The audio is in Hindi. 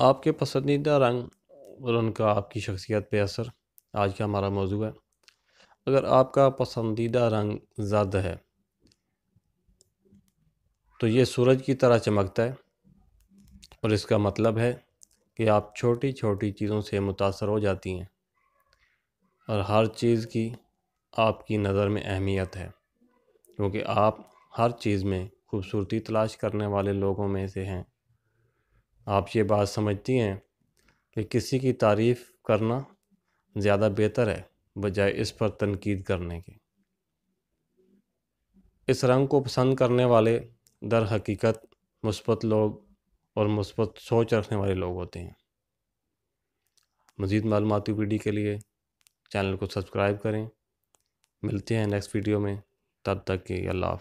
आपके पसंदीदा रंग और उनका आपकी शख्सियत पे असर आज का हमारा मौजू है। अगर आपका पसंदीदा रंग जर्द है तो ये सूरज की तरह चमकता है और इसका मतलब है कि आप छोटी छोटी चीज़ों से मुतासर हो जाती हैं और हर चीज़ की आपकी नज़र में अहमियत है, क्योंकि आप हर चीज़ में खूबसूरती तलाश करने वाले लोगों में से हैं। आप ये बात समझती हैं कि किसी की तारीफ़ करना ज़्यादा बेहतर है, बजाय इस पर तनकीद करने के। इस रंग को पसंद करने वाले दर हकीकत, मुस्बत लोग और मुस्बत सोच रखने वाले लोग होते हैं। मज़ीद मालूमती वीडियो के लिए चैनल को सब्सक्राइब करें। मिलते हैं नेक्स्ट वीडियो में, तब तक के अल्लाह